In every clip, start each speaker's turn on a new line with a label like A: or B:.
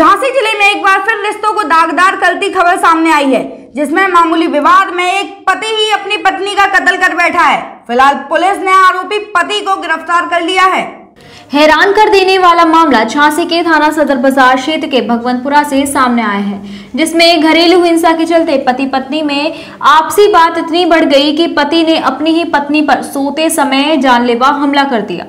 A: झांसी ज़िले में एक बार फिर रिश्तों को दागदार करती खबर सामने आई है, जिसमें मामूली विवाद में एक पति ही अपनी पत्नी का कत्ल कर बैठा है। फ़िलहाल पुलिस ने आरोपी पति को गिरफ़्तार कर लिया है।
B: हैरान कर देने वाला मामला झांसी के थाना सदर बाज़ार क्षेत्र के भगवंतपुरा से सामने आया है, जिसमें घरेलू हिंसा के चलते पति पत्नी में आपसी बात इतनी बढ़ गई कि पति ने अपनी ही पत्नी पर सोते समय जानलेवा हमला कर दिया।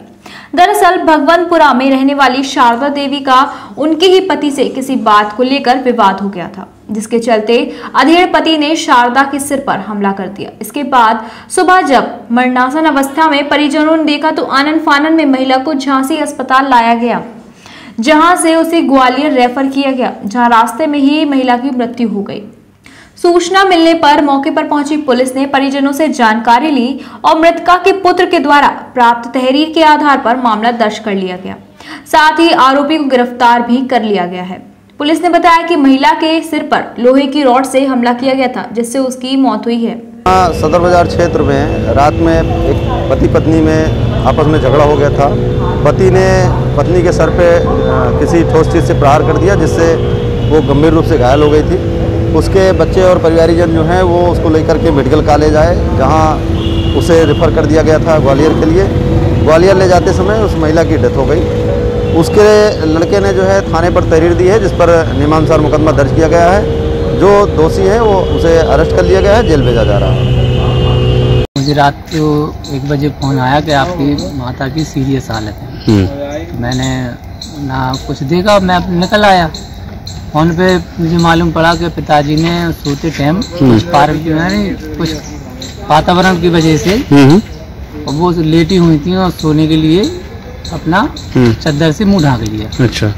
B: दरअसल भगवंतपुरा में रहने वाली शारदा देवी का उनके ही पति से किसी बात को लेकर विवाद हो गया था, जिसके चलते अधेड़ पति ने शारदा के सिर पर हमला कर दिया। इसके बाद सुबह जब मरणासन अवस्था में परिजनों ने देखा तो आनंद फानन में महिला को झांसी अस्पताल लाया गया, जहाँ से उसे ग्वालियर रेफर किया गया, जहाँ रास्ते में ही महिला की मृत्यु हो गई। सूचना मिलने पर मौके पर पहुँची पुलिस ने परिजनों से जानकारी ली और मृतका के पुत्र के द्वारा प्राप्त तहरीर के आधार पर मामला दर्ज कर लिया गया। साथ ही आरोपी को गिरफ़्तार भी कर लिया गया है। पुलिस ने बताया कि महिला के सिर पर लोहे की रॉड से हमला किया गया था जिससे उसकी मौत हुई है।
C: हाँ, सदर बाज़ार क्षेत्र में रात में एक पति पत्नी में आपस में झगड़ा हो गया था। पति ने पत्नी के सर पे किसी ठोस चीज़ से प्रहार कर दिया जिससे वो गंभीर रूप से घायल हो गई थी। उसके बच्चे और परिवारीजन जो हैं वो उसको लेकर के मेडिकल कॉलेज आए जहाँ उसे रेफ़र कर दिया गया था ग्वालियर के लिए। ग्वालियर ले जाते समय उस महिला की डेथ हो गई। उसके लड़के ने जो है थाने पर तहरीर दी है जिस पर नियमानुसार मुकदमा दर्ज किया गया है। जो दोषी है वो उसे अरेस्ट कर लिया गया है जेल भेजा जा रहा है।
D: मुझे रात को एक बजे फ़ोन आया कि आपकी माता की सीरियस हालत है। तो मैंने ना कुछ देखा मैं निकल आया। फ़ोन पे मुझे मालूम पड़ा कि पिताजी ने सोते टाइम हम्म। कुछ पार्क जो है कुछ वातावरण की वजह से हम्म। और वो लेटी हुई थी और सोने के लिए अपना हम्म। चद्दर से मुँह ढाक लिया
C: अच्छा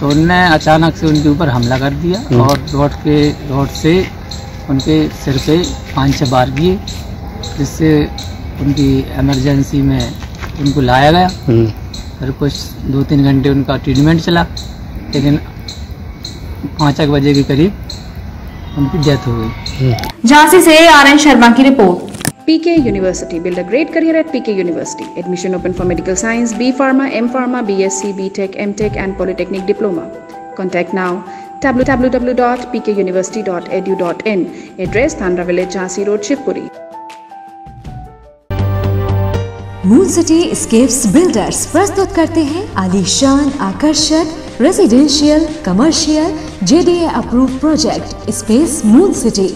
D: तो उनने अचानक से उनके ऊपर हमला कर दिया और रोड के रोड से उनके सिर पे पाँच छः बार किए जिससे उनकी इमरजेंसी में उनको लाया गया फिर कुछ दो तीन घंटे उनका ट्रीटमेंट चला लेकिन पाँच एक बजे के करीब उनकी डेथ हो गई
B: झांसी से आर एन शर्मा की report
E: PK University. Build a great career at PK University. Admission open for medical science, B Pharma, M Pharma, BSc, BTech, MTech, and Polytechnic Diploma. Contact now www.pkuniversity.edu.in. Address Thandra Village, Jhansi Road, Shivpuri.
F: Moon City scapes builders प्रस्तुत करते हैं आलीशान आकर्षक residential commercial JDA approve project space Moon City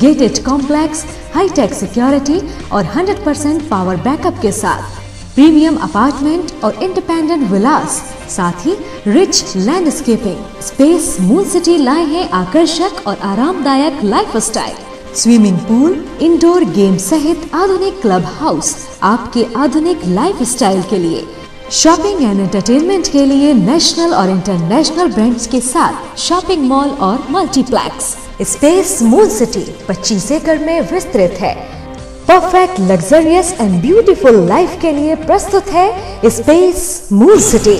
F: gated complex hitech security और 100 percent power backup के साथ। Premium apartment और independent villas साथ ही rich landscaping space Moon City लाए हैं आकर्षक और आरामदायक life style swimming pool indoor game सहित आधुनिक क्लब हाउस आपके आधुनिक लाइफ स्टाइल के लिए। शॉपिंग एंड एंटरटेनमेंट के लिए नेशनल और इंटरनेशनल ब्रांड्स के साथ शॉपिंग मॉल और मल्टीप्लेक्स स्पेस मून सिटी 25 एकड़ में विस्तृत है। Perfect luxurious and beautiful life के लिए प्रस्तुत है स्पेस मून सिटी